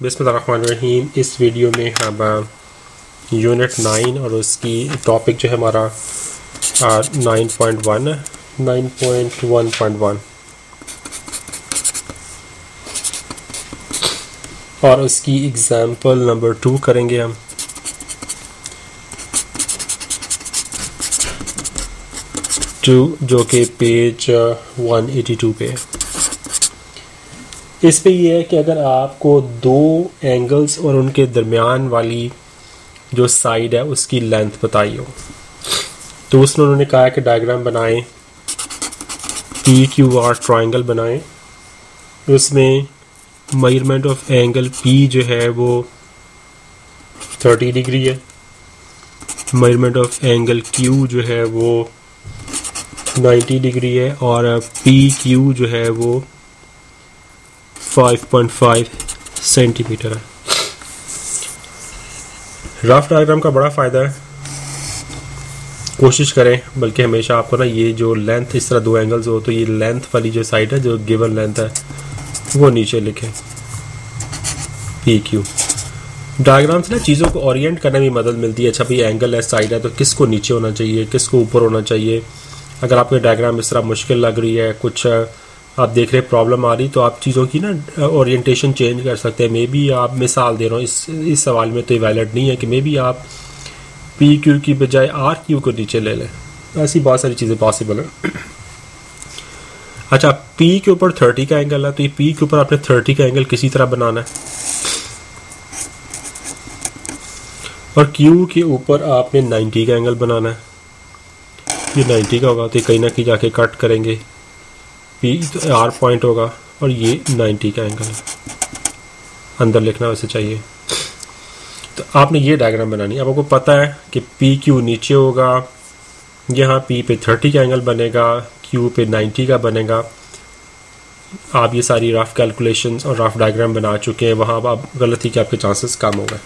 बिस्मिल्लाहिर्रहमानिर्रहीम। इस वीडियो में हम यूनिट नाइन और उसकी टॉपिक जो है हमारा nine point one, nine point one point one. और उसकी एग्ज़ाम्पल नंबर टू करेंगे हम। टू जो कि पेज वन एटी टू पे है। इस पे ये है कि अगर आपको दो एंगल्स और उनके दरमियान वाली जो साइड है, उसकी लेंथ बताई हो तो उसने उन्होंने कहा कि डायग्राम बनाएँ पी क्यू आर ट्राइंगल बनाएँ, उसमें मयरमेंट ऑफ़ एंगल पी जो है वो 30 डिग्री है मयरमेंट ऑफ़ एंगल क्यू जो है वो 90 डिग्री है, और पी क्यू जो है वो 5.5 सेंटीमीटर है रफ डायग्राम का बड़ा फ़ायदा है। कोशिश करें, बल्कि हमेशा आपको ना ये जो लेंथ इस तरह दो एंगल्स हो तो ये लेंथ वाली जो साइड है, जो गिवन लेंथ है, वो नीचे लिखें। पी क्यू डायग्राम से ना चीज़ों को ओरिएंट करने में मदद मिलती है। अच्छा भाई एंगल है साइड है तो किसको नीचे होना चाहिए, किसको ऊपर होना चाहिए? अगर आपको डायग्राम इस तरह मुश्किल लग रही है, कुछ आप देख रहे प्रॉब्लम आ रही तो आप चीज़ों की ना ओरिएंटेशन चेंज कर सकते हैं। मे बी आप मिसाल दे रहा हूँ, इस इस सवाल में तो ये वैलिड नहीं है कि मे बी आप पी क्यू की बजाय आर क्यू को नीचे ले लें। ऐसी बहुत सारी चीज़ें पॉसिबल हैं। अच्छा पी के ऊपर थर्टी का एंगल है तो ये पी के ऊपर आपने थर्टी का एंगल किसी तरह बनाना है। और क्यू के ऊपर आपने नाइन्टी का एंगल बनाना है। ये नाइन्टी का होगा तो ये कहीं ना कहीं जाके कट करेंगे। पी आर पॉइंट होगा और ये 90 का एंगल है। अंदर लिखना वैसे चाहिए। तो आपने ये डायग्राम बनानी अब आपको पता है कि पी क्यू नीचे होगा, यहाँ पी पे 30 का एंगल बनेगा क्यू पे 90 का बनेगा। आप ये सारी रफ कैलकुलेशंस और रफ डायग्राम बना चुके हैं। वहाँ आप गलती के आपके चांसेस कम हो गए।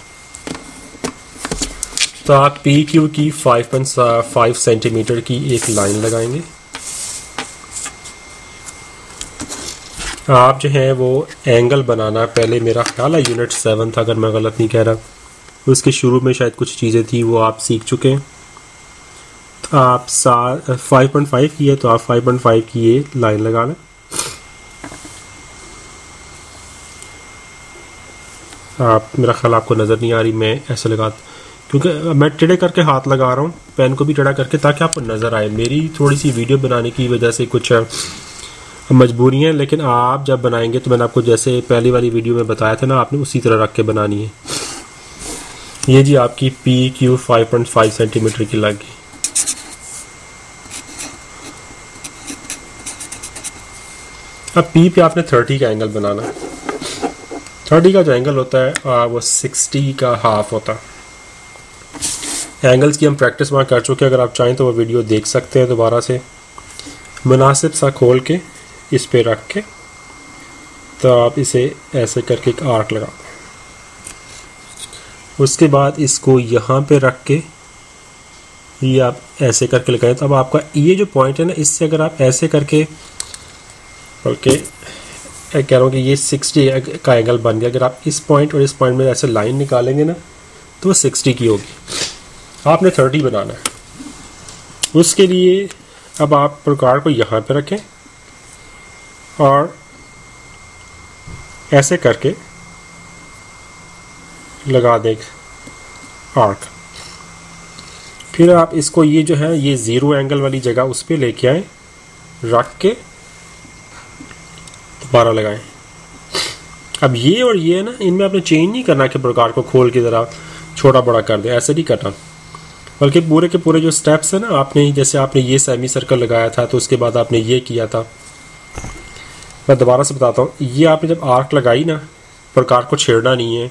तो आप पी क्यू की 5.5 सेंटीमीटर की एक लाइन लगाएँगे। आप जो है वो एंगल बनाना पहले मेरा ख्याल है यूनिट सेवन था, अगर मैं गलत नहीं कह रहा। उसके शुरू में शायद कुछ चीज़ें थी, वो आप सीख चुके हैं। तो आप फाइव पॉइंट फाइव की है तो आप फाइव पॉइंट फाइव की ये लाइन लगा लें। आप, मेरा ख्याल आपको नज़र नहीं आ रही, मैं ऐसे लगा, क्योंकि मैं टेढ़े करके हाथ लगा रहा हूँ पेन को भी टेढ़ा करके, ताकि आपको नज़र आए। मेरी थोड़ी सी वीडियो बनाने की वजह से कुछ मजबूरी है, लेकिन आप जब बनाएँगे तो मैंने आपको जैसे पहली वाली वीडियो में बताया था ना, आपने उसी तरह रख के बनानी है। ये जी आपकी P Q five point five centimetre की लग गई। अब पी पे आपने थर्टी का एंगल बनाना। थर्टी का जो एंगल होता है वो सिक्सटी का हाफ़ होता। है एंगल्स की हम प्रैक्टिस वहाँ कर चुके हैं, अगर आप चाहें तो वो वीडियो देख सकते हैं दोबारा से। मुनासिब सा खोल के इस पे रख के तो आप इसे ऐसे करके एक आर्क लगा उसके बाद इसको यहाँ पे रख के, ये आप ऐसे करके लगाएँ। तो अब आपका ये जो पॉइंट है ना, इससे अगर आप ऐसे करके, बल्कि कह रहा हूँ कि ये 60 का एंगल बन गया। अगर आप इस पॉइंट और इस पॉइंट में ऐसे लाइन निकालेंगे ना तो वो 60 की होगी। आपने 30 बनाना है। उसके लिए अब आप प्रकार को यहाँ पे रखें। और ऐसे करके लगा दे आर्क। फिर आप इसको ये जो है, ये ज़ीरो एंगल वाली जगह उस पर लेके आए, रख के दोबारा लगाएँ। अब ये और ये है ना, इनमें आपने चेंज नहीं करना कि प्रकार को खोल के ज़रा छोटा बड़ा कर दे, ऐसे नहीं करना। बल्कि पूरे के पूरे जो स्टेप्स है ना, आपने जैसे आपने ये सेमी सर्कल लगाया था तो उसके बाद आपने ये किया था। मैं दोबारा से बताता हूँ, ये आपने जब आर्क लगाई ना प्रकार को छेड़ना नहीं है,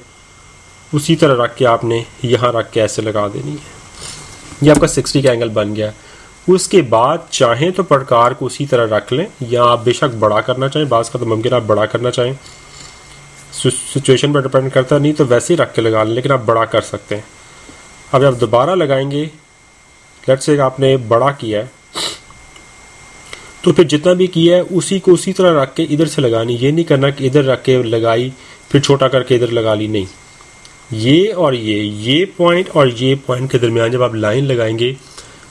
उसी तरह रख के आपने यहाँ रख के ऐसे लगा देनी है। ये आपका सिक्सटी का एंगल बन गया। उसके बाद चाहें तो प्रकार को उसी तरह रख लें, या आप बेशक बड़ा करना चाहें बास का तो मुमकिन आप बड़ा करना चाहें। सिचुएशन पर डिपेंड करता नहीं तो वैसे ही रख के लगा लें, लेकिन आप बड़ा कर सकते हैं। अब आप दोबारा लगाएँगे लेट से आपने बड़ा किया है तो फिर जितना भी किया है, उसी को उसी तरह रख के इधर से लगानी। ये नहीं करना कि इधर रख के लगाई, फिर छोटा करके इधर लगा ली। नहीं। ये और ये ये पॉइंट और ये पॉइंट के दरमियान जब आप लाइन लगाएँगे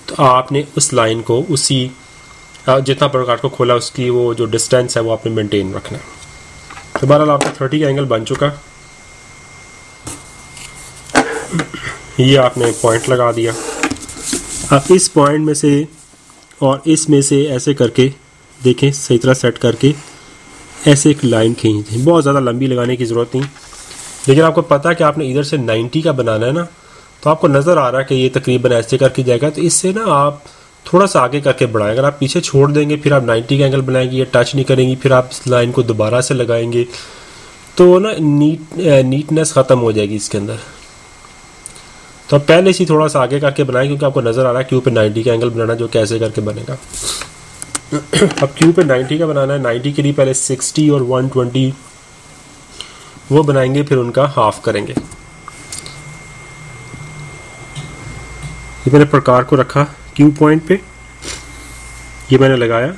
तो आपने उस लाइन को उसी जितना प्रोकार्ड को खोला, उसकी वो जो डिस्टेंस है, वो आपने मेंटेन रखना है। तो बहरहाल आपका थर्टी का एंगल बन चुका। ये आपने पॉइंट लगा दिया। अब इस पॉइंट में से और इसमें से ऐसे करके, देखें, सही तरह सेट करके, ऐसे एक लाइन खींच दें। बहुत ज़्यादा लंबी लगाने की ज़रूरत नहीं। लेकिन आपको पता है कि आपने इधर से 90 का बनाना है ना तो आपको नज़र आ रहा है कि ये तकरीबन ऐसे करके जाएगा। तो इससे ना आप थोड़ा सा आगे करके बढ़ाएँ। अगर आप पीछे छोड़ देंगे, फिर आप 90 का एंगल बनाएँगे, या टच नहीं करेंगी, फिर आप इस लाइन को दोबारा से लगाएँगे तो ना नीट नीटनेस ख़त्म हो जाएगी इसके अंदर। तो आप पहले से थोड़ा सा आगे करके बनाएँ, क्योंकि आपको नज़र आ रहा है क्यू पे 90 का एंगल बनाना जो कैसे करके बनेगा। अब क्यू पे 90 का बनाना है 90 के लिए पहले 60 और 120 वो बनाएँगे, फिर उनका हाफ़ करेंगे। ये मैंने प्रकार को रखा क्यू पॉइंट पे। ये मैंने लगाया।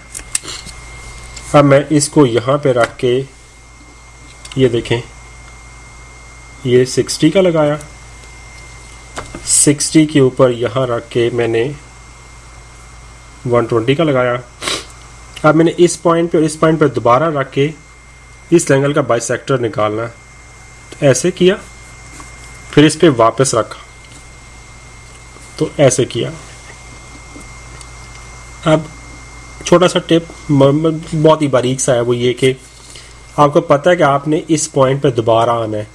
अब मैं इसको यहाँ पे रख के ये देखें, ये 60 का लगाया। 60 के ऊपर यहाँ रख के मैंने 120 का लगाया। अब मैंने इस पॉइंट पे और इस पॉइंट पे दोबारा रख के इस एंगल का बाइसेक्टर निकालना। तो ऐसे किया, फिर इस पर वापस रखा। तो ऐसे किया। अब छोटा सा टिप बहुत ही बारीक सा है वो ये कि आपको पता है कि आपने इस पॉइंट पे दोबारा आना है।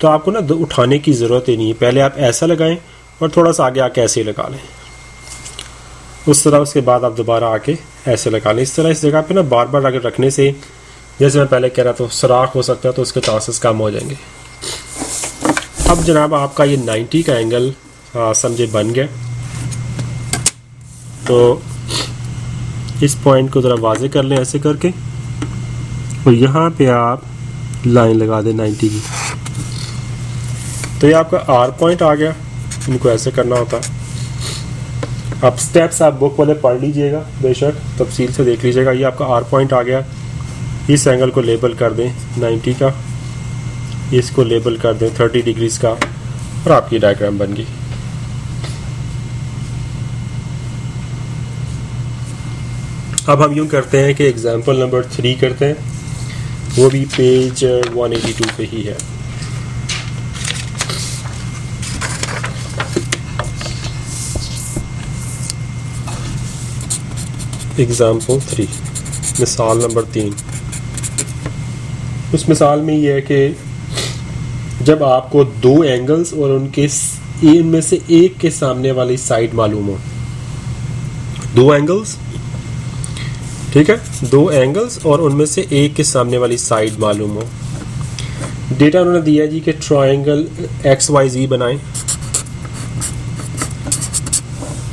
तो आपको ना उठाने की ज़रूरत ही नहीं है। पहले आप ऐसा लगाएँ और थोड़ा सा आगे आके ऐसे ही लगा लें। उस तरह उसके बाद आप दोबारा आके ऐसे लगा लें। इस तरह इस जगह पे ना बार बार आगे रखने से, जैसे मैं पहले कह रहा था, सुराख हो सकता है तो उसके चांसेस कम हो जाएँगे। अब जनाब आपका ये 90 का एंगल समझे बन गया। तो इस पॉइंट को ज़रा वाजे कर लें ऐसे करके। और यहाँ पे आप लाइन लगा दें 90 की। तो ये आपका आर पॉइंट आ गया। इनको ऐसे करना होता। आप स्टेप्स आप बुक वाले पढ़ लीजिएगा, बेशक तफसील से देख लीजिएगा। ये आपका आर पॉइंट आ गया। इस एंगल को लेबल कर दें 90 का। इसको लेबल कर दें 30 डिग्रीज का। और आपकी डायग्राम बन गई। अब हम यूँ करते हैं कि एग्जांपल नंबर थ्री करते हैं। वो भी पेज 182 पे ही है। एग्ज़ाम्पल थ्री, मिसाल नंबर तीन। उस मिसाल में यह है कि जब आपको दो एंगल्स और उनके इनमें से एक के सामने वाली साइड मालूम हो। दो एंगल्स ठीक है? दो एंगल्स और उनमें से एक के सामने वाली साइड मालूम हो। डेटा उन्होंने दिया जी कि ट्रायंगल एक्स वाई जी बनाएँ।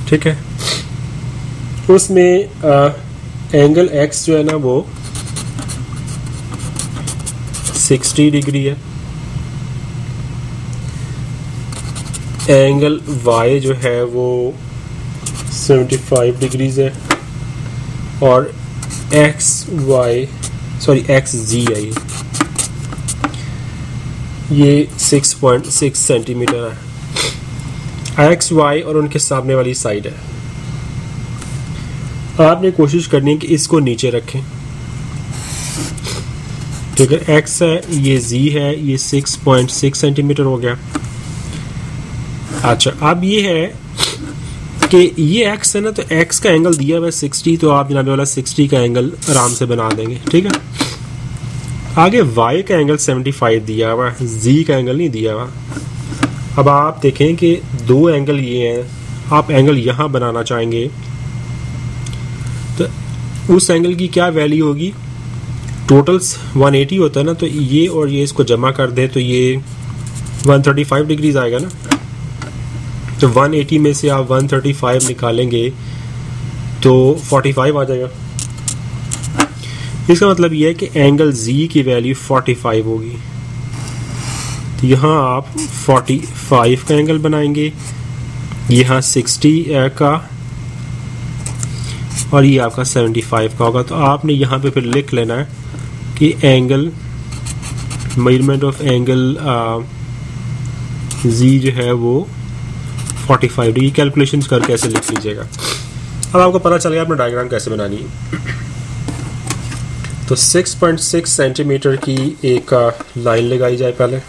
ठीक है? उसमें एंगल एक्स जो है ना वो 60 डिग्री है। एंगल वाई जो है वो 75 डिग्रीज है। और X Y sorry X Z है ये। ये 6.6 सेंटीमीटर है। एक्स वाई और उनके सामने वाली साइड है। आपने कोशिश करनी है कि इसको नीचे रखें। तो अगर एक्स है, ये जी है, ये 6.6 सेंटीमीटर हो गया। अच्छा अब ये है कि ये एक्स है ना तो एक्स का एंगल दिया हुआ है 60 तो आप जनाबे वाला 60 का एंगल आराम से बना देंगे, ठीक है? आगे वाई का एंगल 75 दिया हुआ है जी का एंगल नहीं दिया हुआ। अब आप देखें कि दो एंगल ये हैं। आप एंगल यहाँ बनाना चाहेंगे उस एंगल की क्या वैल्यू होगी? टोटल 180 होता है ना तो ये और ये इसको जमा कर दे तो ये 135 डिग्रीज आएगा ना। तो 180 में से आप 135 निकालेंगे तो 45 आ जाएगा। इसका मतलब यह है कि एंगल Z की वैल्यू 45 होगी। तो यहाँ आप 45 का एंगल बनाएँगे, यहाँ 60 का और ये आपका 75 का होगा तो आपने यहाँ पे फिर लिख लेना है कि angle measurement of angle Z जो है वो 45 डिग्री कैलकुलेशन करके ऐसे लिख लीजिएगा। अब आपको पता चल गया, आपने डायग्राम कैसे बनानी है। तो 6.6 सेंटीमीटर की एक लाइन लगाई जाए पहले।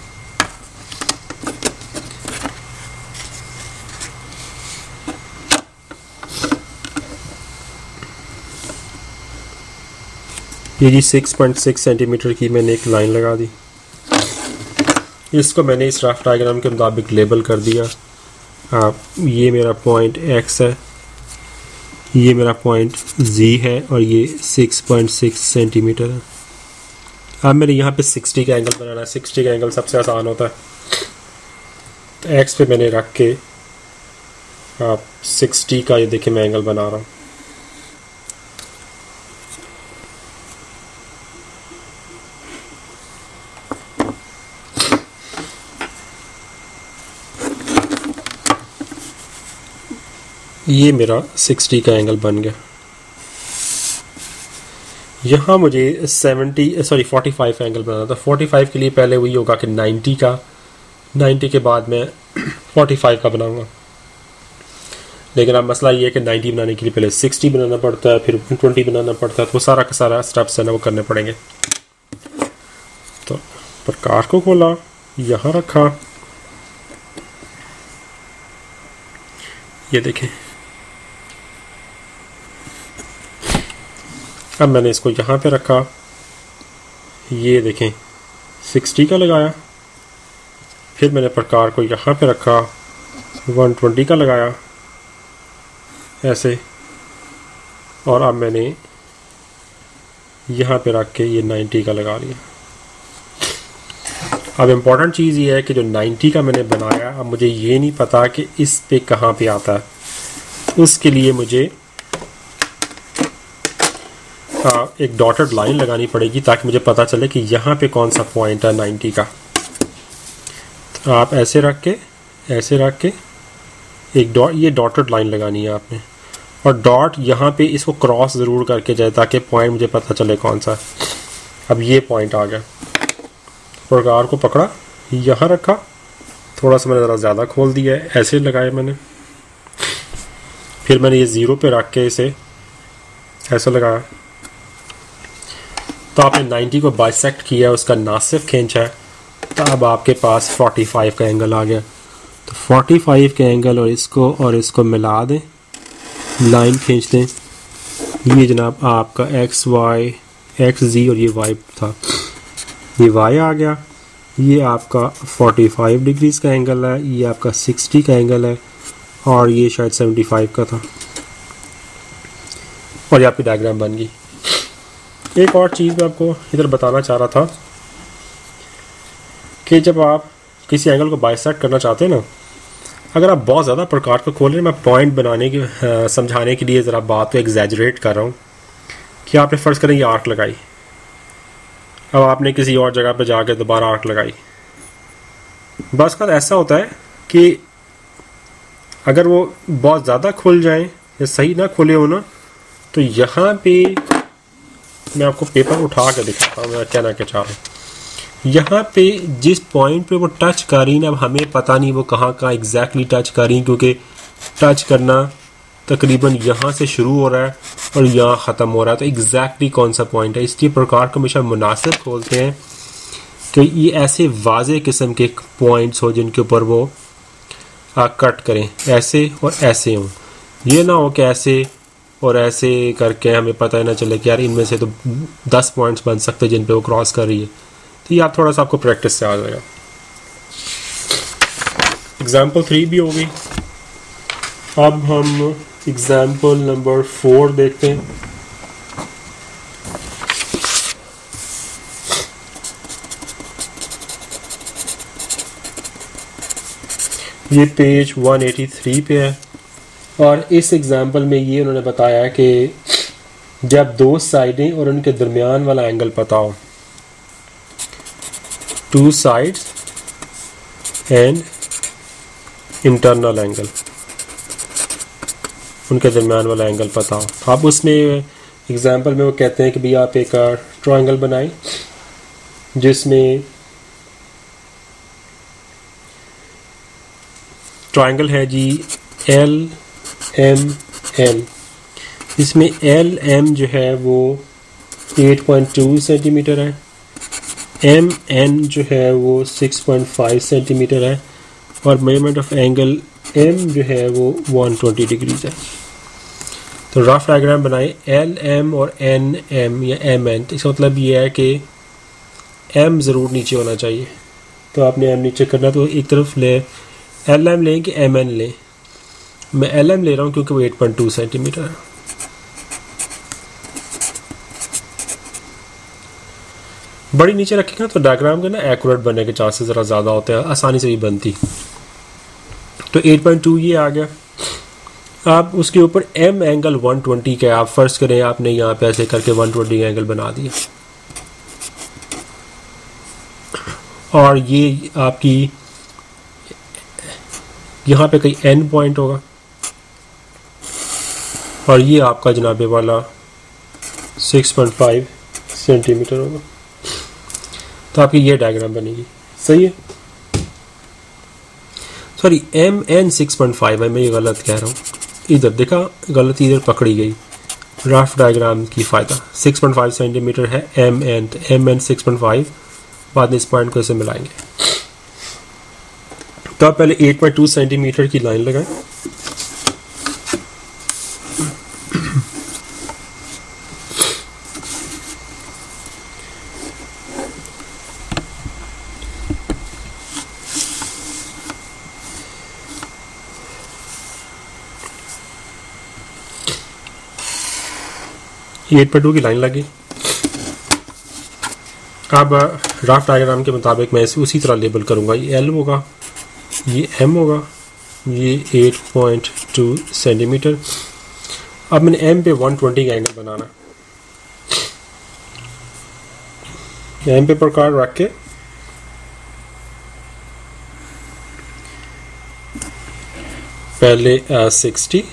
ये जी 6.6 सेंटीमीटर की मैंने एक लाइन लगा दी। इसको मैंने इस रफ डायग्राम के मुताबिक लेबल कर दिया। आप ये मेरा पॉइंट एक्स है। ये मेरा पॉइंट जी है और ये 6.6 सेंटीमीटर है। अब मैंने यहाँ पे 60 का एंगल बनाना है। 60 का एंगल सबसे आसान होता है। तो एक्स पे मैंने रख के, आप 60 का ये देखिए मैं एंगल बना रहा हूँ। ये मेरा 60 का एंगल बन गया। यहाँ मुझे 70 सॉरी 45 एंगल बनाना था। 45 के लिए पहले वही होगा कि 90 का। 90 के बाद मैं 45 का बनाऊँगा। लेकिन अब मसला ये है कि 90 बनाने के लिए पहले 60 बनाना पड़ता है, फिर 20 बनाना पड़ता है तो सारा का सारा स्टेप्स है ना वो करने पड़ेंगे। तो प्रकार को खोला, यहाँ रखा। ये देखें। अब मैंने इसको यहाँ पे रखा। ये देखें 60 का लगाया। फिर मैंने प्रकार को यहाँ पे रखा 120 का लगाया। ऐसे। और अब मैंने यहाँ पे रख के ये 90 का लगा लिया। अब इंपॉर्टेंट चीज़ ये है कि जो 90 का मैंने बनाया, अब मुझे ये नहीं पता कि इस पे कहाँ पे आता है। उसके लिए मुझे एक डॉटेड लाइन लगानी पड़ेगी ताकि मुझे पता चले कि यहाँ पे कौन सा पॉइंट है 90 का। तो आप ऐसे रख के, ऐसे रख के एक डॉट ये डॉटेड लाइन लगानी है आपने। और डॉट यहाँ पे इसको क्रॉस ज़रूर करके जाए ताकि पॉइंट मुझे पता चले कौन सा। अब ये पॉइंट आ गया। प्रकार को पकड़ा, यहाँ रखा। थोड़ा सा मैंने ज़रा ज़्यादा खोल दिया है, ऐसे लगाए मैंने। फिर मैंने ये ज़ीरो पे रख के इसे ऐसा लगाया। तो आपने 90 को बाइसेक्ट किया, उसका नासिफ खींचा है तो अब आपके पास 45 का एंगल आ गया। तो 45 के एंगल और इसको और इसको मिला दें। लाइन खींच दें ये जनाब आपका एक्स वाई एक्स जी और ये वाई था। ये वाई आ गया। ये आपका 45 डिग्रीज का एंगल है। ये आपका 60 का एंगल है। और ये शायद 75 का था। और ये आपकी डायग्राम बन गई। एक और चीज़ मैं आपको इधर बताना चाह रहा था कि जब आप किसी एंगल को बाइसेक्ट करना चाहते हैं ना, अगर आप बहुत ज़्यादा प्रकार को खोलें मैं पॉइंट बनाने की समझाने के लिए ज़रा बात को एग्जैजरेट कर रहा हूँ कि आपने फ़र्ज़ करें ये आर्क लगाई। अब आपने किसी और जगह पर जाकर दोबारा आर्क लगाई। बस का ऐसा होता है कि अगर वो बहुत ज़्यादा खुल जाए या सही ना खुले हो ना तो यहाँ पे मैं आपको पेपर उठा के दिखाता हूँ मैं कहना क्या चाह रहा हूँ। यहाँ पे जिस पॉइंट पे वो टच कर रही ना अब हमें पता नहीं वो कहाँ कहाँ एग्जैक्टली टच कर रही क्योंकि टच करना तकरीबन यहाँ से शुरू हो रहा है और यहाँ ख़त्म हो रहा है। तो एग्जैक्टली कौन सा पॉइंट है? इसलिए प्रकार को हमेशा मुनासिब खोलते हैं कि ये ऐसे वाज किस्म के पॉइंट्स हो जिनके ऊपर वो आ, कट करें। ऐसे और ऐसे हों। ये ना हो कि ऐसे और ऐसे करके हमें पता ही ना चले कि यार इनमें से तो दस पॉइंट्स बन सकते हैं जिन पे वो क्रॉस कर रही है। तो ये आप थोड़ा सा आपको प्रैक्टिस से आ जाएगा एग्ज़ाम्पल थ्री भी होगी अब हम एग्ज़ाम्पल नंबर फोर देखते हैं। ये पेज 183 पे है। और इस एग्ज़ाम्पल में ये उन्होंने बताया कि जब दो साइडें और उनके दरमियान वाला एंगल पता हो two sides and internal angle उनके दरमियान वाला एंगल पता हो। आप उसमें एग्जांपल में वो कहते हैं कि भाई आप एक ट्रायंगल बनाएँ जिसमें ट्रायंगल है जी एल एम एल। इसमें एल, एम जो है वो 8.2 सेंटीमीटर है। एम, एन जो है वो 6.5 सेंटीमीटर है। और मेज़रमेंट ऑफ़ एंगल एम जो है वो 120 डिग्रीज है। तो रफ डायग्राम बनाए एल, एम और एन, एम या एम, एन। इसका मतलब ये है कि एम ज़रूर नीचे होना चाहिए। तो आपने एम नीचे करना तो एक तरफ़ ले। एल, एम लें कि एम, एन लें? मैं एल एम ले रहा हूँ क्योंकि वो एट पॉइंट टू सेंटीमीटर है। बड़ी नीचे रखेंगे तो डायग्राम के ना एक्यूरेट बनने के चांसेस ज़रा ज़्यादा होते हैं, आसानी से भी बनती। तो 8.2 ये आ गया। आप उसके ऊपर एम एंगल 120 का आप फ़र्स्ट करें, आपने यहाँ पे ऐसे करके 120 एंगल बना दिया। और ये आपकी यहाँ पे कहीं एन पॉइंट होगा। और ये आपका जनाबे वाला 6.5 सेंटीमीटर होगा। तो आपकी ये डायग्राम बनेगी। सही है? Sorry M N six point five है, मैं ये गलत कह रहा हूँ। इधर देखा, गलत इधर पकड़ी गई। रफ डायग्राम की फ़ायदा। 6.5 सेंटीमीटर है M N M N six point five बाद में इस पॉइंट को इसे मिलाएँगे। तो आप पहले 8.2 सेंटीमीटर की लाइन लगाएँ। एट पर टू की लाइन लगी। अब राफ डायग्राम के मुताबिक मैं इसे उसी तरह लेबल करूँगा। ये एल होगा, ये एम होगा, ये एट पॉइंट टू सेंटीमीटर। अब मैंने एम पे वन ट्वेंटी का एंगल बनाना। एम पे प्रकार रख के पहले सिक्सटी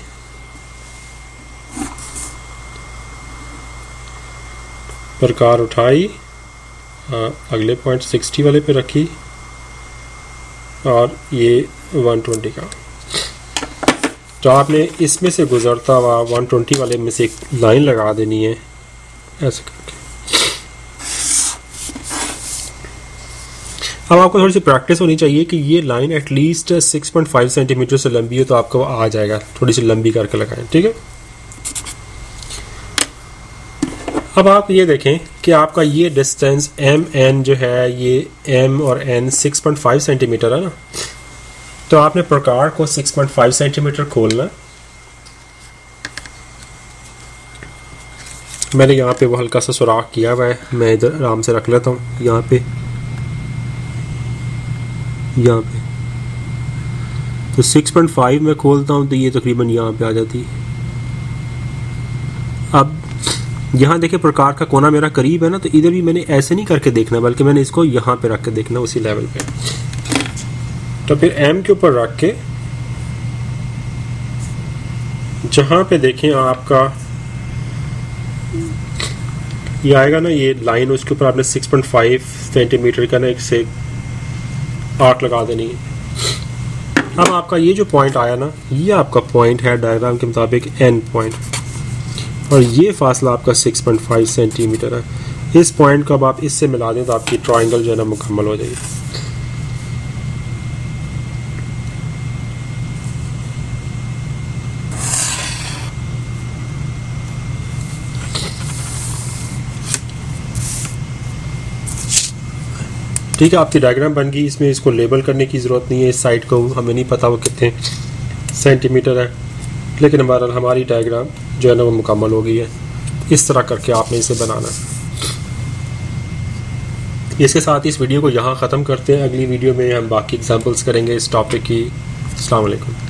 प्रकार उठाई आ, अगले पॉइंट सिक्सटी वाले पे रखी और ये वन ट्वेंटी का। तो आपने इसमें से गुजरता हुआ वन ट्वेंटी वाले में से एक लाइन लगा देनी है ऐसे करके। अब आपको थोड़ी सी प्रैक्टिस होनी चाहिए कि ये लाइन एटलीस्ट 6.5 सेंटीमीटर से लंबी हो तो आपको आ जाएगा थोड़ी सी लंबी करके लगाएँ ठीक है? अब आप ये देखें कि आपका ये डिस्टेंस एम एन जो है, ये एम और एन 6.5 सेंटीमीटर है ना? तो आपने प्रकार को 6.5 सेंटीमीटर खोलना। मैंने यहाँ पे वो हल्का सा सुराख किया हुआ है, मैं इधर आराम से रख लेता हूँ, यहाँ पे। यहाँ पे। तो 6.5 में खोलता हूँ तो ये तकरीबन यहाँ पे आ जाती है। अब यहाँ देखे प्रकार का कोना मेरा करीब है ना तो इधर भी मैंने ऐसे नहीं करके देखना, बल्कि मैंने इसको यहाँ पे रख के देखना, उसी लेवल पे। तो फिर एम के ऊपर रख के, जहाँ पे देखें आपका, ये आएगा ना ये लाइन उसके ऊपर आपने 6.5 सेंटीमीटर का ना एक से आर्क लगा देनी। है अब आपका ये जो पॉइंट आया ना, ये आपका पॉइंट है डायग्राम के मुताबिक एन पॉइंट और ये फासला आपका 6.5 सेंटीमीटर है। इस पॉइंट को अब आप इससे मिला दें तो आपकी ट्राइंगल जो है ना मुकम्मल हो जाएगी। ठीक है, आपकी डायग्राम बन गई। इसमें इसको लेबल करने की ज़रूरत नहीं है। इस साइड को हमें नहीं पता वो कितने सेंटीमीटर है। लेकिन हमारा हमारी डायग्राम जो है ना वो मुकम्मल हो गई है। इस तरह करके आपने इसे बनाना इसके साथ इस वीडियो को यहाँ ख़त्म करते हैं। अगली वीडियो में हम बाकी एग्जांपल्स करेंगे इस टॉपिक की। वालेकुम